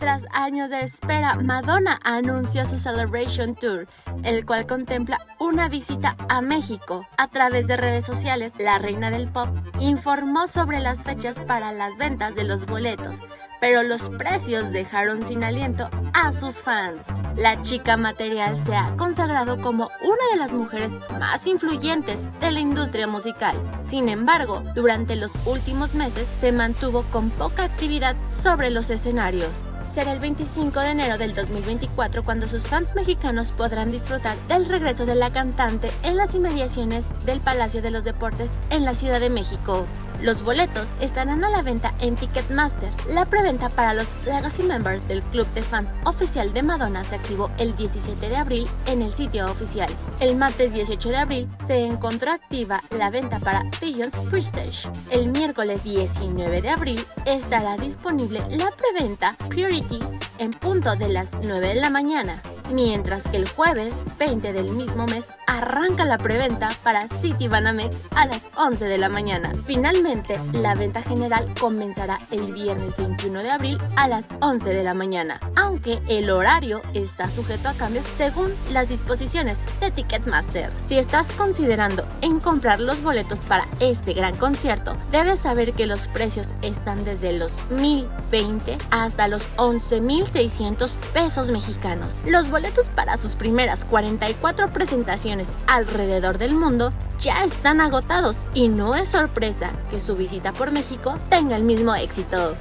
Tras años de espera, Madonna anunció su Celebration Tour, el cual contempla una visita a México. A través de redes sociales, la reina del pop informó sobre las fechas para las ventas de los boletos, pero los precios dejaron sin aliento a sus fans. La chica material se ha consagrado como una de las mujeres más influyentes de la industria musical. Sin embargo, durante los últimos meses se mantuvo con poca actividad sobre los escenarios será el 25 de enero del 2024 cuando sus fans mexicanos podrán disfrutar del regreso de la cantante en las inmediaciones del Palacio de los Deportes en la Ciudad de México. Los boletos estarán a la venta en Ticketmaster. La preventa para los Legacy Members del Club de Fans Oficial de Madonna se activó el 17 de abril en el sitio oficial. El martes 18 de abril se encontró activa la venta para Billions Prestige. El miércoles 19 de abril estará disponible la preventa Purity en punto de las 9 de la mañana mientras que el jueves 20 del mismo mes arranca la preventa para City Banamex a las 11 de la mañana. Finalmente, la venta general comenzará el viernes 21 de abril a las 11 de la mañana, aunque el horario está sujeto a cambios según las disposiciones de Ticketmaster. Si estás considerando en comprar los boletos para este gran concierto, debes saber que los precios están desde los 1020 hasta los 11.600 pesos mexicanos. Los boletos para sus primeras 44 presentaciones alrededor del mundo ya están agotados y no es sorpresa que su visita por México tenga el mismo éxito.